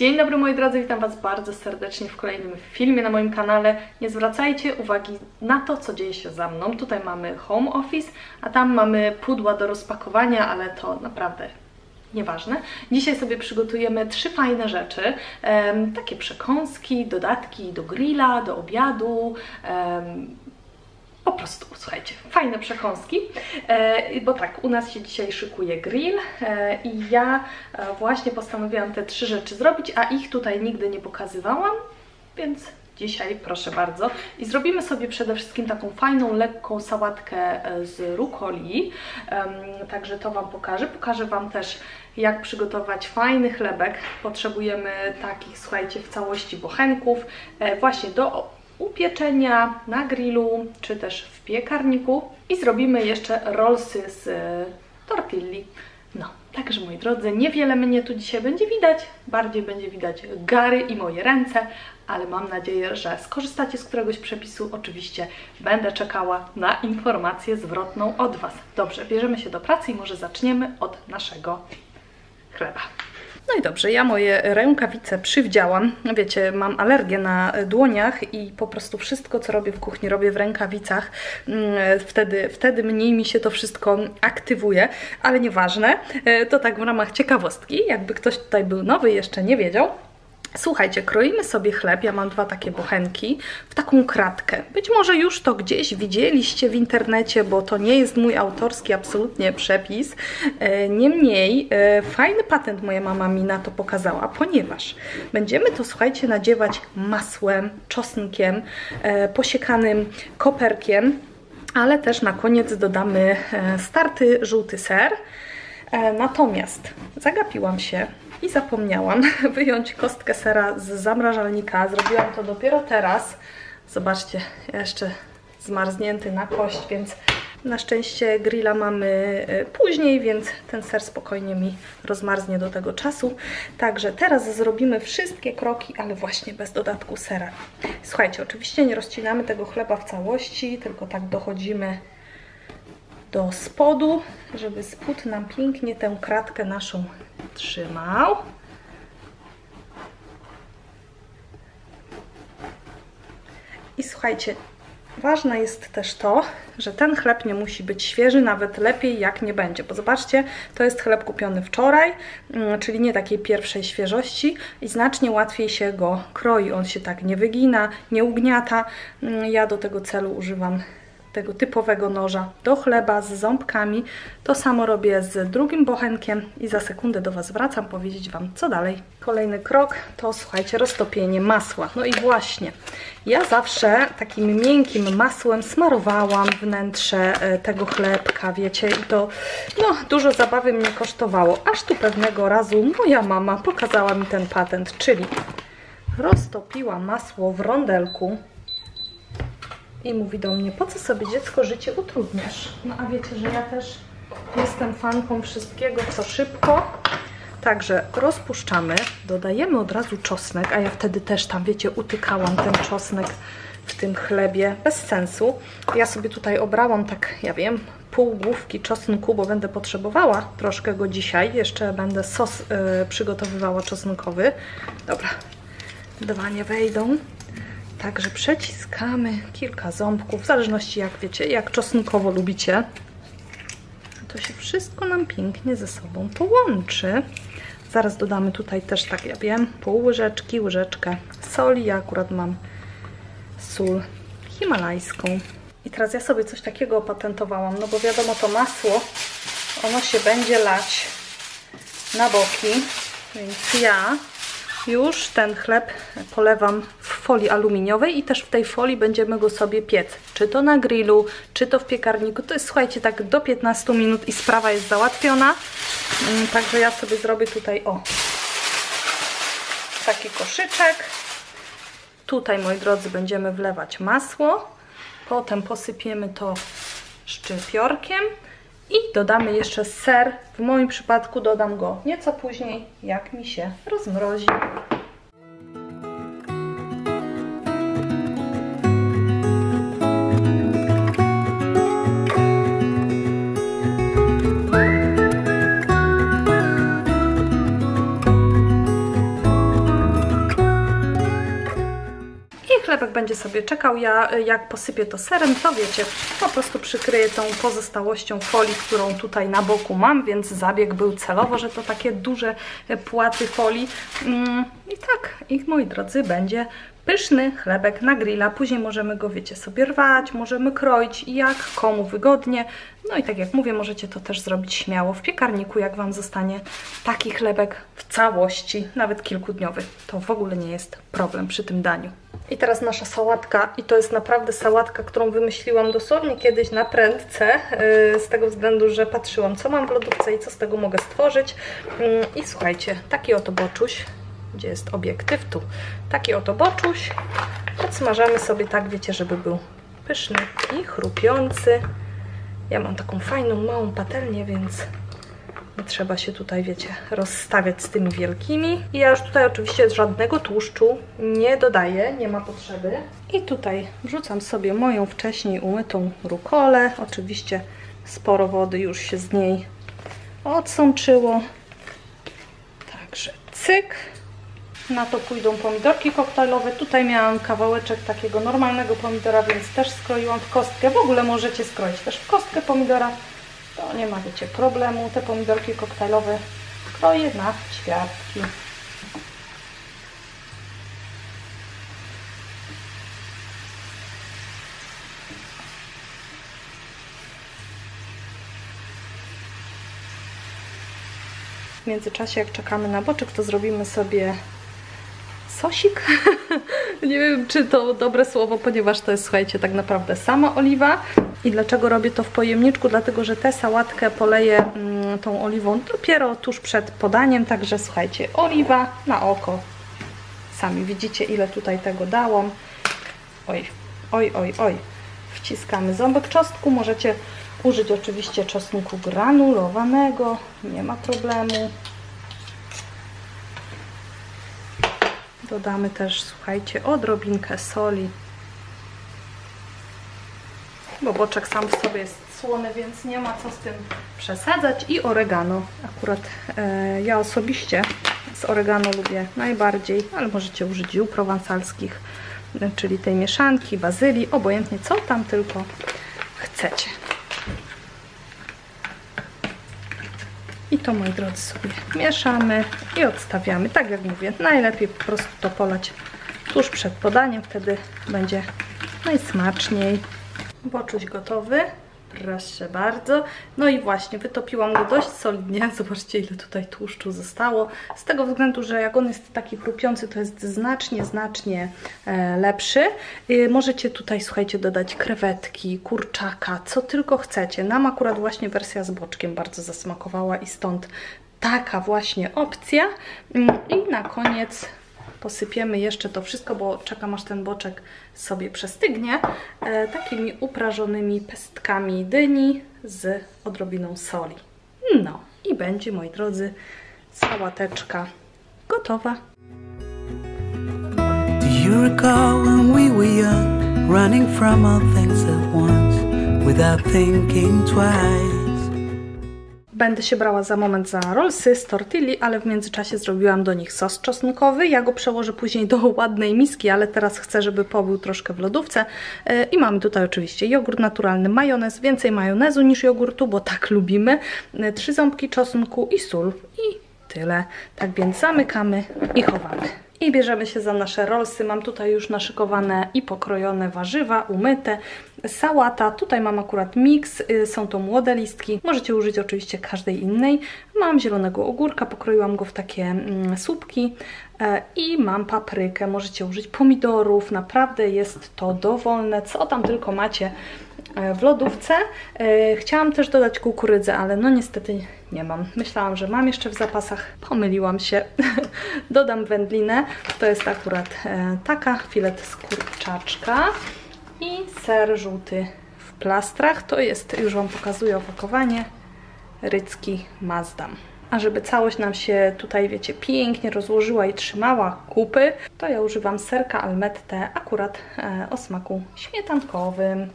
Dzień dobry moi drodzy, witam Was bardzo serdecznie w kolejnym filmie na moim kanale. Nie zwracajcie uwagi na to, co dzieje się za mną. Tutaj mamy home office, a tam mamy pudła do rozpakowania, ale to naprawdę nieważne. Dzisiaj sobie przygotujemy trzy fajne rzeczy, um, takie przekąski, dodatki do grilla, do obiadu, um, po prostu, słuchajcie, fajne przekąski, e, bo tak, u nas się dzisiaj szykuje grill e, i ja e, właśnie postanowiłam te trzy rzeczy zrobić, a ich tutaj nigdy nie pokazywałam, więc dzisiaj proszę bardzo. I zrobimy sobie przede wszystkim taką fajną, lekką sałatkę z rukoli, także to Wam pokażę. Pokażę Wam też, jak przygotować fajny chlebek. Potrzebujemy takich, słuchajcie, w całości bochenków, właśnie do upieczenia na grillu, czy też w piekarniku. I zrobimy jeszcze rollsy z e, tortilli. No, także moi drodzy, niewiele mnie tu dzisiaj będzie widać, bardziej będzie widać gary i moje ręce, ale mam nadzieję, że skorzystacie z któregoś przepisu. Oczywiście będę czekała na informację zwrotną od Was. Dobrze, bierzemy się do pracy i może zaczniemy od naszego chleba. No i dobrze, ja moje rękawice przywdziałam. Wiecie, mam alergię na dłoniach i po prostu wszystko, co robię w kuchni, robię w rękawicach. Mm, wtedy, wtedy mniej mi się to wszystko aktywuje, ale nieważne. E, to tak w ramach ciekawostki, jakby ktoś tutaj był nowy i jeszcze nie wiedział. Słuchajcie, kroimy sobie chleb, ja mam dwa takie bochenki, w taką kratkę. Być może już to gdzieś widzieliście w internecie, bo to nie jest mój autorski absolutnie przepis. E, niemniej e, fajny patent moja mama mi na to pokazała, ponieważ będziemy to, słuchajcie, nadziewać masłem, czosnkiem, e, posiekanym koperkiem, ale też na koniec dodamy starty żółty ser. Natomiast zagapiłam się i zapomniałam wyjąć kostkę sera z zamrażalnika. Zrobiłam to dopiero teraz. Zobaczcie, jeszcze zmarznięty na kość, więc na szczęście grilla mamy e, później, więc ten ser spokojnie mi rozmarznie do tego czasu. Także teraz zrobimy wszystkie kroki, ale właśnie bez dodatku sera. Słuchajcie, oczywiście nie rozcinamy tego chleba w całości, tylko tak dochodzimy do spodu, żeby spód nam pięknie tę kratkę naszą trzymał. I słuchajcie, ważne jest też to, że ten chleb nie musi być świeży, nawet lepiej jak nie będzie, bo zobaczcie, to jest chleb kupiony wczoraj, mm, czyli nie takiej pierwszej świeżości i znacznie łatwiej się go kroi, on się tak nie wygina, nie ugniata. Mm, ja do tego celu używam tego typowego noża do chleba z ząbkami. To samo robię z drugim bochenkiem i za sekundę do Was wracam powiedzieć Wam co dalej. Kolejny krok to słuchajcie roztopienie masła. No i właśnie, ja zawsze takim miękkim masłem smarowałam wnętrze e, tego chlebka, wiecie, i to no, dużo zabawy mnie kosztowało. Aż tu pewnego razu moja mama pokazała mi ten patent, czyli roztopiła masło w rondelku i mówi do mnie, po co sobie dziecko życie utrudniasz? No a wiecie, że ja też jestem fanką wszystkiego, co szybko. Także rozpuszczamy, dodajemy od razu czosnek, a ja wtedy też tam, wiecie, utykałam ten czosnek w tym chlebie, bez sensu. Ja sobie tutaj obrałam tak, ja wiem, pół główki czosnku, bo będę potrzebowała troszkę go dzisiaj. Jeszcze będę sos yy, przygotowywała czosnkowy. Dobra, dwa nie wejdą. Także przeciskamy kilka ząbków, w zależności jak wiecie, jak czosnkowo lubicie. To się wszystko nam pięknie ze sobą połączy. Zaraz dodamy tutaj też, tak ja wiem, pół łyżeczki, łyżeczkę soli. Ja akurat mam sól himalajską. I teraz ja sobie coś takiego opatentowałam, no bo wiadomo to masło, ono się będzie lać na boki, więc ja już ten chleb polewam w folii aluminiowej i też w tej folii będziemy go sobie piec. Czy to na grillu, czy to w piekarniku. To jest, słuchajcie, tak do 15 minut i sprawa jest załatwiona. Mm, także ja sobie zrobię tutaj, o, taki koszyczek. Tutaj, moi drodzy, będziemy wlewać masło. Potem posypiemy to szczypiorkiem. I dodamy jeszcze ser. W moim przypadku dodam go nieco później, jak mi się rozmrozi. Chlebek będzie sobie czekał. Ja y, jak posypię to serem, to wiecie, po prostu przykryję tą pozostałością folii, którą tutaj na boku mam, więc zabieg był celowo, że to takie duże y, płaty folii. Mm, I tak, i moi drodzy, będzie pyszny chlebek na grilla. Później możemy go, wiecie, sobie rwać, możemy kroić jak komu wygodnie. No i tak jak mówię, możecie to też zrobić śmiało w piekarniku, jak Wam zostanie taki chlebek w całości, nawet kilkudniowy. To w ogóle nie jest problem przy tym daniu. I teraz nasza sałatka, i to jest naprawdę sałatka, którą wymyśliłam dosłownie kiedyś na prędce, yy, z tego względu, że patrzyłam, co mam w lodówce i co z tego mogę stworzyć. Yy, I słuchajcie, taki oto boczuś, gdzie jest obiektyw, tu. Taki oto boczuś. Podsmażamy sobie tak, wiecie, żeby był pyszny i chrupiący. Ja mam taką fajną, małą patelnię, więc nie trzeba się tutaj, wiecie, rozstawiać z tymi wielkimi. I ja już tutaj oczywiście żadnego tłuszczu nie dodaję, nie ma potrzeby. I tutaj wrzucam sobie moją wcześniej umytą rukolę. Oczywiście sporo wody już się z niej odsączyło. Także cyk. Na to pójdą pomidorki koktajlowe. Tutaj miałam kawałeczek takiego normalnego pomidora, więc też skroiłam w kostkę. W ogóle możecie skroić też w kostkę pomidora. To nie ma, wiecie, problemu. Te pomidorki koktajlowe kroję na ćwiartki. W międzyczasie, jak czekamy na boczek, to zrobimy sobie sosik. nie wiem, czy to dobre słowo, ponieważ to jest, słuchajcie, tak naprawdę sama oliwa. I dlaczego robię to w pojemniczku? Dlatego, że tę sałatkę poleję mm, tą oliwą dopiero tuż przed podaniem. Także słuchajcie, oliwa na oko. Sami widzicie, ile tutaj tego dałam. Oj, oj, oj, oj. Wciskamy ząbek czosnku. Możecie użyć oczywiście czosnku granulowanego. Nie ma problemu. Dodamy też, słuchajcie, odrobinkę soli. Bo boczek sam w sobie jest słony, więc nie ma co z tym przesadzać. I oregano. Akurat e, ja osobiście z oregano lubię najbardziej, ale możecie użyć ziół prowansalskich, czyli tej mieszanki, bazylii, obojętnie co tam tylko chcecie. I to, moi drodzy, sobie mieszamy i odstawiamy. Tak jak mówię, najlepiej po prostu to polać tuż przed podaniem, wtedy będzie najsmaczniej. Boczuś gotowy. Proszę bardzo. No i właśnie, wytopiłam go dość solidnie. Zobaczcie, ile tutaj tłuszczu zostało. Z tego względu, że jak on jest taki chrupiący, to jest znacznie, znacznie e, lepszy. E, możecie tutaj, słuchajcie, dodać krewetki, kurczaka, co tylko chcecie. Nam akurat właśnie wersja z boczkiem bardzo zasmakowała i stąd taka właśnie opcja. Mm, I na koniec posypiemy jeszcze to wszystko, bo czekam aż ten boczek sobie przestygnie, e, takimi uprażonymi pestkami dyni z odrobiną soli. No i będzie, moi drodzy, sałateczka gotowa. Do you recall when we were young, running from all things at once, without thinking twice? Będę się brała za moment za rolsy z tortilli, ale w międzyczasie zrobiłam do nich sos czosnkowy. Ja go przełożę później do ładnej miski, ale teraz chcę, żeby pobył troszkę w lodówce. E, I mamy tutaj oczywiście jogurt naturalny, majonez, więcej majonezu niż jogurtu, bo tak lubimy. E, trzy ząbki czosnku i sól i tyle. Tak więc zamykamy i chowamy. I bierzemy się za nasze rolsy. Mam tutaj już naszykowane i pokrojone warzywa, umyte, sałata. Tutaj mam akurat miks, y, są to młode listki. Możecie użyć oczywiście każdej innej. Mam zielonego ogórka, pokroiłam go w takie mm, słupki e, i mam paprykę. Możecie użyć pomidorów. Naprawdę jest to dowolne, co tam tylko macie w lodówce. E, chciałam też dodać kukurydzę, ale no niestety nie mam. Myślałam, że mam jeszcze w zapasach. Pomyliłam się. Dodam wędlinę. To jest akurat taka filet z kurczaczka i ser żółty w plastrach. To jest, już Wam pokazuję opakowanie, rycki Mazdam. A żeby całość nam się tutaj, wiecie, pięknie rozłożyła i trzymała kupy, to ja używam serka Almette, akurat e, o smaku śmietankowym.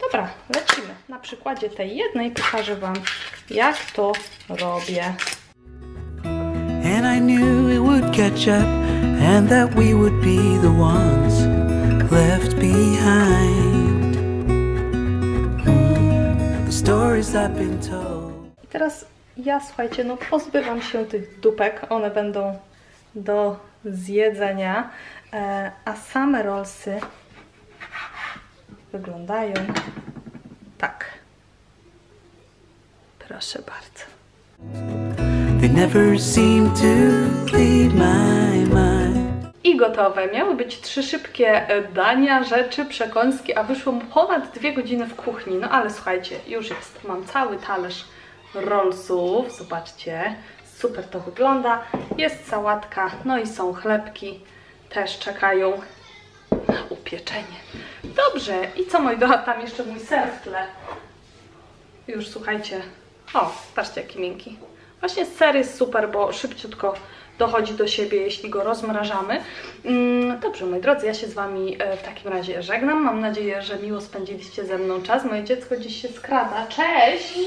Dobra, lecimy. Na przykładzie tej jednej pokażę Wam, jak to robię. And I knew it would catch up and that we would be the ones left behind. Mm, The stories I've been told. I teraz ja, słuchajcie, no pozbywam się tych dupek. One będą do zjedzenia. E, a same rollsy wyglądają tak. Proszę bardzo. They never seem to leave my mind. I gotowe. Miały być trzy szybkie e, dania, rzeczy, przekąski, a wyszło mu ponad dwie godziny w kuchni. No ale słuchajcie, już jest. Mam cały talerz rollsów. Zobaczcie, super to wygląda. Jest sałatka, no i są chlebki. Też czekają na upieczenie. Dobrze. I co moi drodzy, tam jeszcze mój ser w tle. Już słuchajcie. O, patrzcie jaki miękki. Właśnie ser jest super, bo szybciutko dochodzi do siebie, jeśli go rozmrażamy. Mm, Dobrze, moi drodzy, ja się z Wami e, w takim razie żegnam. Mam nadzieję, że miło spędziliście ze mną czas. Moje dziecko dziś się skrada. Cześć!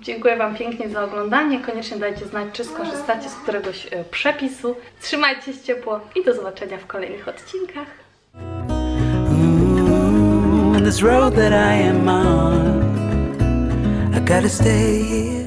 Dziękuję Wam pięknie za oglądanie. Koniecznie dajcie znać, czy skorzystacie z któregoś e, przepisu. Trzymajcie się ciepło i do zobaczenia w kolejnych odcinkach. This road that I am on, I gotta stay here